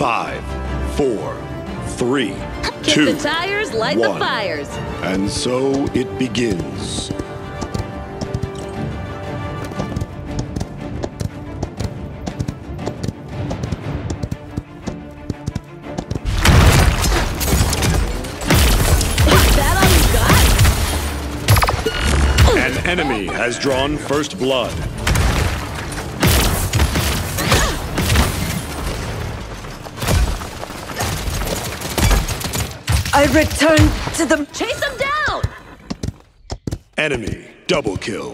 Five, four, three, Kick two, the tires, light the one. fires. And so it begins. Is that all you got? An enemy has drawn first blood. I return to them. Chase them down! Enemy double kill.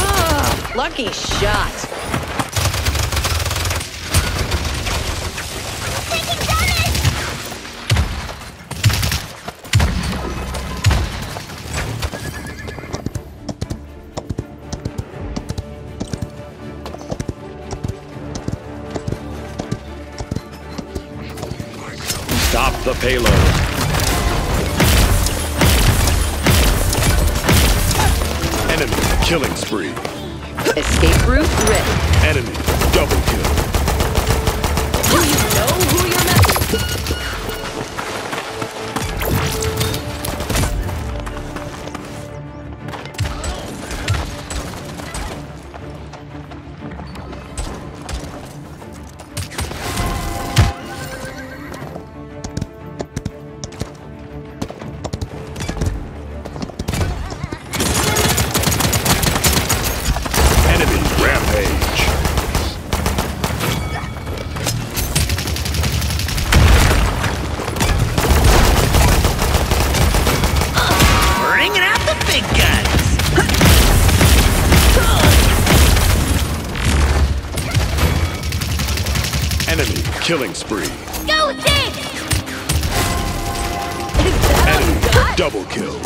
Ah, lucky shot. The payload. Enemy killing spree. Escape route ready. Enemy double kill. Do you know who you're messing killing spree. Go team! Is that all you Enemy double kill.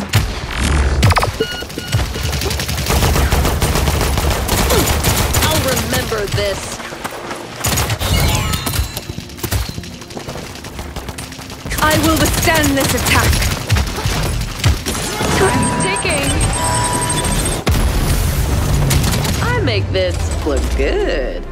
I'll remember this. I will withstand this attack. Time's ticking. I make this look good.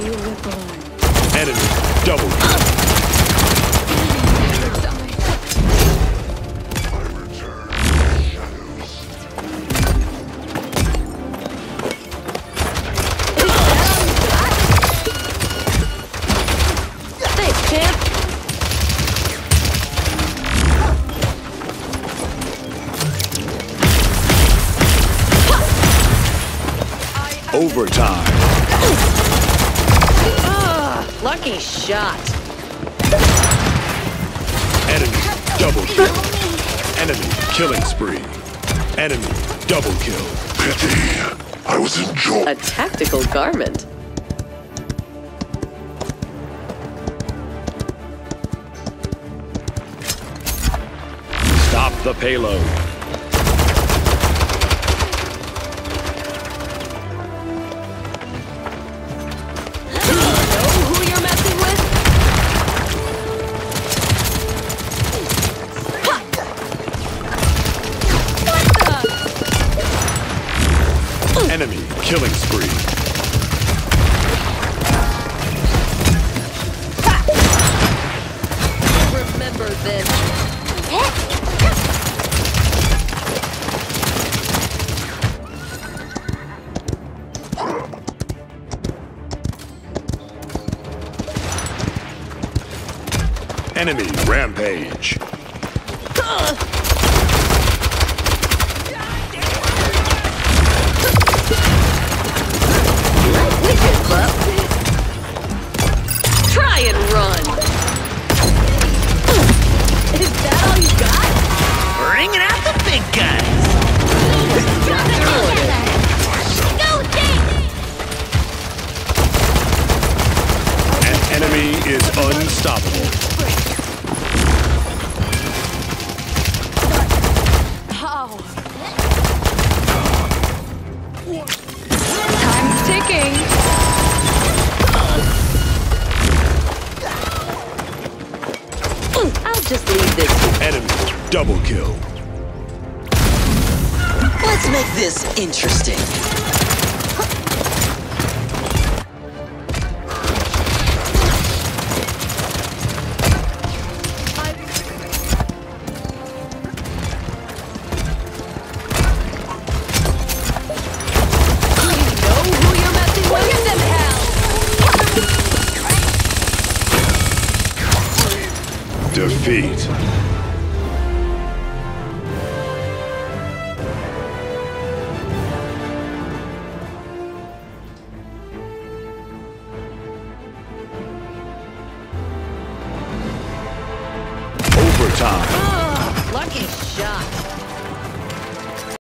Shall be reborn. Enemy double. Thanks, champ. Overtime. Lucky shot. Enemy double kill. Enemy killing spree. Enemy double kill. Pity. I was enjoying. A tactical garment. Stop the payload. Enemy killing spree. Remember this. Enemy rampage. We enemy is unstoppable. Time's ticking. I'll just leave this. Enemy double kill. Let's make this interesting. Defeat. Overtime. Lucky shot.